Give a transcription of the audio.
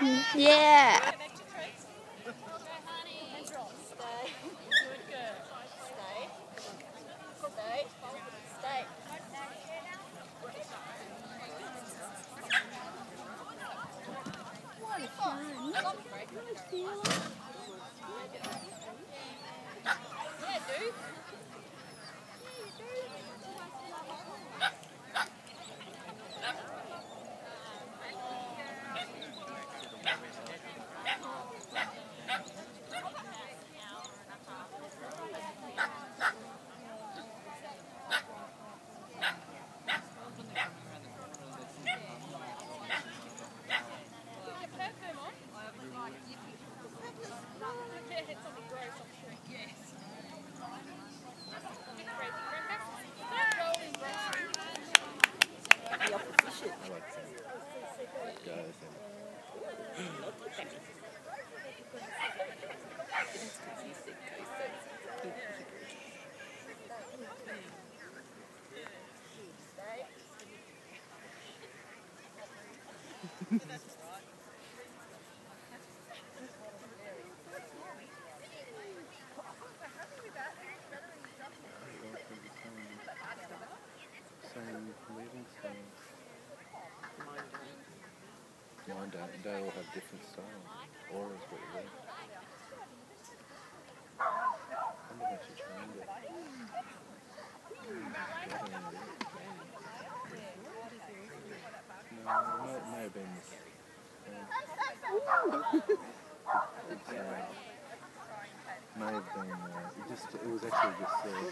Yeah. Mine don't. They all have different styles. Auras what you it may, it have been this. It's, uh, may have been. Uh, it just. It was actually just. Uh,